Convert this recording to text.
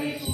măicuța,